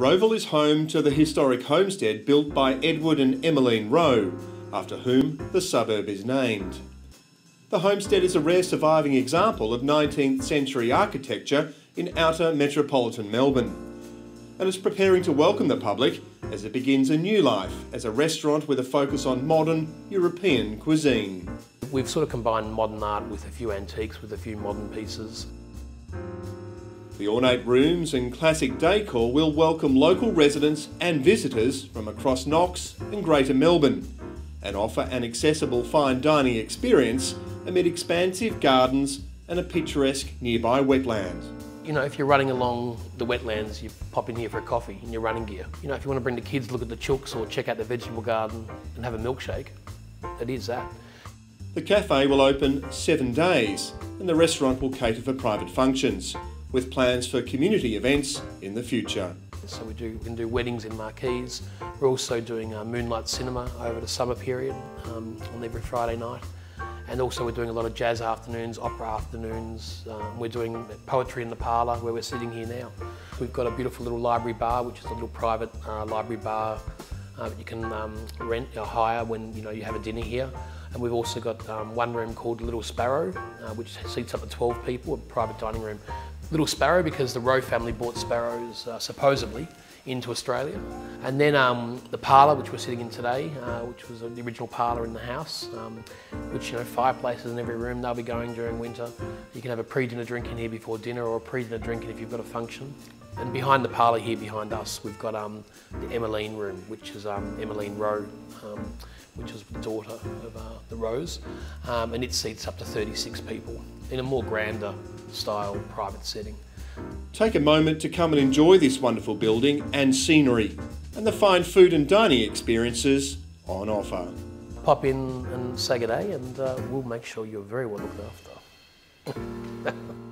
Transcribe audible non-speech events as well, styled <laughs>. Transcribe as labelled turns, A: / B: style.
A: Rowville is home to the historic homestead built by Edward and Emmeline Rowe, after whom the suburb is named. The homestead is a rare surviving example of 19th century architecture in outer metropolitan Melbourne and is preparing to welcome the public as it begins a new life as a restaurant with a focus on modern European cuisine.
B: We've sort of combined modern art with a few antiques, with a few modern pieces.
A: The ornate rooms and classic decor will welcome local residents and visitors from across Knox and Greater Melbourne and offer an accessible fine dining experience amid expansive gardens and a picturesque nearby wetland.
B: You know, if you're running along the wetlands, you pop in here for a coffee in your running gear. You know, if you want to bring the kids, look at the chooks or check out the vegetable garden and have a milkshake, it is that.
A: The cafe will open seven days and the restaurant will cater for private functions with plans for community events in the future.
B: So we, do, we can do weddings in marquees. We're also doing a moonlight cinema over the summer period um, on every Friday night. And also we're doing a lot of jazz afternoons, opera afternoons. Um, we're doing poetry in the parlour where we're sitting here now. We've got a beautiful little library bar, which is a little private uh, library bar uh, that you can um, rent or hire when you know you have a dinner here. And we've also got um, one room called Little Sparrow, uh, which seats up to 12 people, a private dining room. Little Sparrow because the Rowe family bought sparrows uh, supposedly into Australia. And then um, the parlour, which we're sitting in today, uh, which was the original parlour in the house, um, which, you know, fireplaces in every room, they'll be going during winter. You can have a pre-dinner drink in here before dinner or a pre-dinner drink if you've got a function. And behind the parlour here behind us, we've got um, the Emmeline room, which is um, Emmeline Rowe, um, which is the daughter of uh, the Rowes, um, and it seats up to 36 people in a more grander style private setting.
A: Take a moment to come and enjoy this wonderful building and scenery and the fine food and dining experiences on offer.
B: Pop in and say good day and uh, we'll make sure you're very well looked after. <laughs>